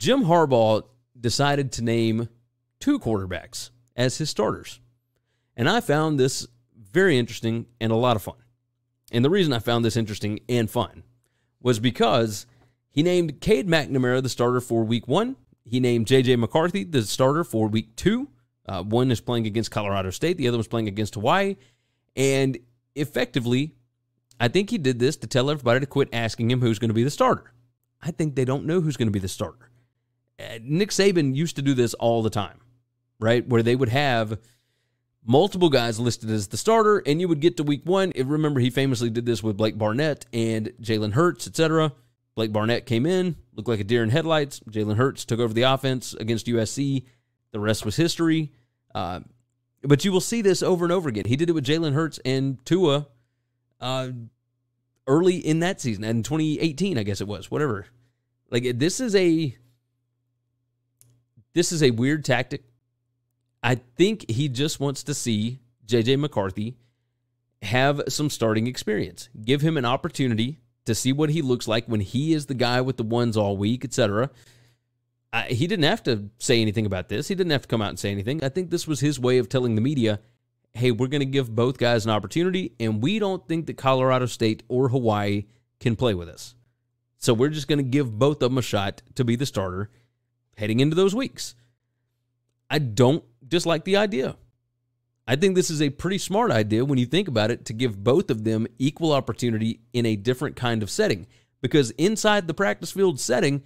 Jim Harbaugh decided to name two quarterbacks as his starters. And I found this very interesting and a lot of fun. And the reason I found this interesting and fun was because he named Cade McNamara the starter for week one. He named J.J. McCarthy the starter for week two. Uh, one is playing against Colorado State, the other was playing against Hawaii. And effectively, I think he did this to tell everybody to quit asking him who's going to be the starter. I think they don't know who's going to be the starter. Nick Saban used to do this all the time, right? Where they would have multiple guys listed as the starter, and you would get to week one. Remember, he famously did this with Blake Barnett and Jalen Hurts, etc. Blake Barnett came in, looked like a deer in headlights. Jalen Hurts took over the offense against USC. The rest was history. Uh, but you will see this over and over again. He did it with Jalen Hurts and Tua uh, early in that season, in 2018, I guess it was, whatever. Like this is a this is a weird tactic. I think he just wants to see JJ McCarthy have some starting experience. Give him an opportunity to see what he looks like when he is the guy with the ones all week, etc. he didn't have to say anything about this. He didn't have to come out and say anything. I think this was his way of telling the media, "Hey, we're going to give both guys an opportunity, and we don't think that Colorado State or Hawaii can play with us. So we're just going to give both of them a shot to be the starter heading into those weeks." I don't dislike the idea. I think this is a pretty smart idea when you think about it to give both of them equal opportunity in a different kind of setting. Because inside the practice field setting,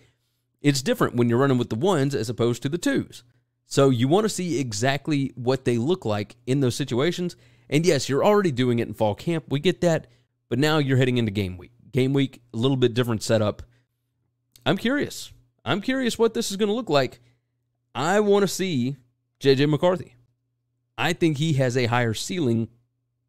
it's different when you're running with the ones as opposed to the twos. So you want to see exactly what they look like in those situations. And yes, you're already doing it in fall camp. We get that. But now you're heading into game week. Game week, a little bit different setup. I'm curious. I'm curious what this is going to look like. I want to see JJ McCarthy. I think he has a higher ceiling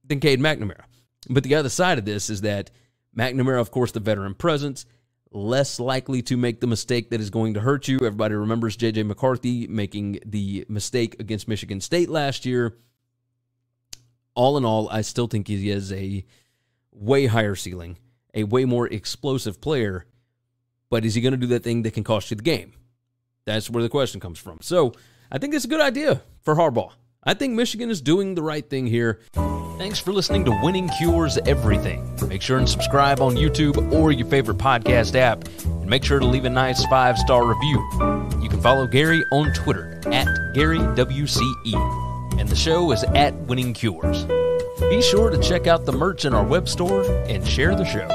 than Cade McNamara. But the other side of this is that McNamara, of course, the veteran presence, less likely to make the mistake that is going to hurt you. Everybody remembers JJ McCarthy making the mistake against Michigan State last year. All in all, I still think he has a way higher ceiling, a way more explosive player. But is he going to do that thing that can cost you the game? That's where the question comes from. So I think it's a good idea for Harbaugh. I think Michigan is doing the right thing here. Thanks for listening to Winning Cures Everything. Make sure and subscribe on YouTube or your favorite podcast app, and make sure to leave a nice five star review. You can follow Gary on Twitter at GaryWCE, and the show is at Winning Cures. Be sure to check out the merch in our web store and share the show.